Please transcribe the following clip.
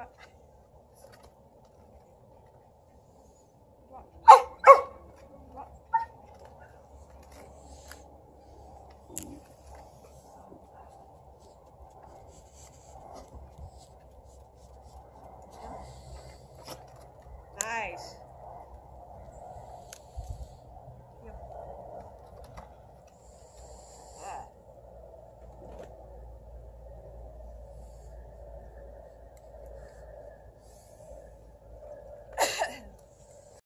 Pak.